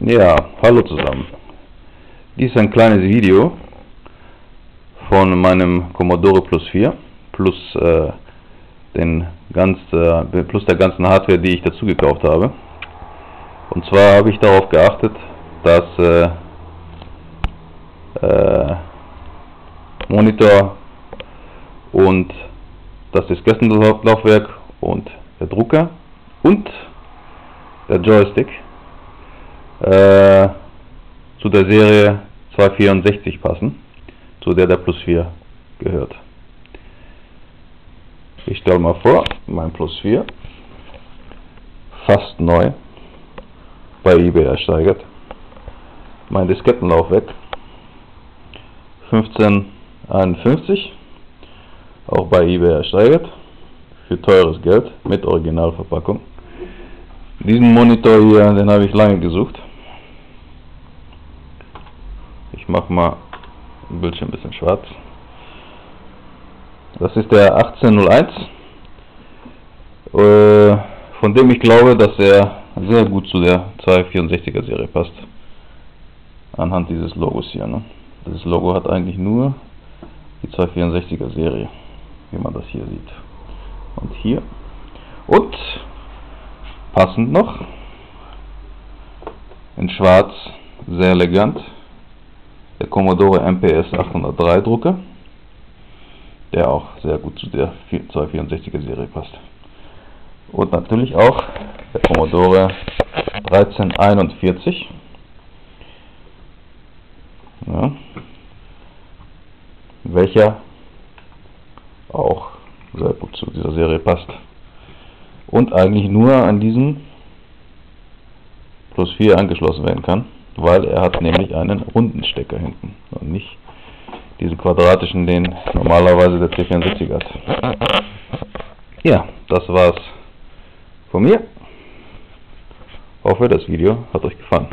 Ja, hallo zusammen. Dies ist ein kleines Video von meinem Commodore Plus 4 plus, äh, den ganz, äh, plus der ganzen Hardware, die ich dazu gekauft habe. Und zwar habe ich darauf geachtet, dass äh, äh, Monitor und das Diskettenlaufwerk und der Drucker und der Joystick äh, zu der Serie 264 passen, zu der der Plus 4 gehört. Ich stelle mal vor, mein Plus 4, fast neu, bei eBay ersteigert. Mein Diskettenlaufwerk 1551, auch bei eBay ersteigert, für teures Geld mit Originalverpackung. Diesen Monitor hier, den habe ich lange gesucht. Ich mache mal ein Bildschirm ein bisschen schwarz. Das ist der 1801, äh, von dem ich glaube, dass er sehr gut zu der 264er Serie passt. Anhand dieses Logos hier. Ne? Dieses Logo hat eigentlich nur die 264er Serie, wie man das hier sieht. Und hier. Und passend noch. In schwarz, sehr elegant. Der Commodore MPS 803 Drucker, der auch sehr gut zu der 264er Serie passt. Und natürlich auch der Commodore 1341. Ja, welcher auch sehr gut zu dieser Serie passt und eigentlich nur an diesen plus 4 angeschlossen werden kann, weil er hat nämlich einen runden Stecker hinten und nicht diesen quadratischen, den normalerweise der C64 hat. Ja, das war's von mir. Hoffe, das Video hat euch gefallen.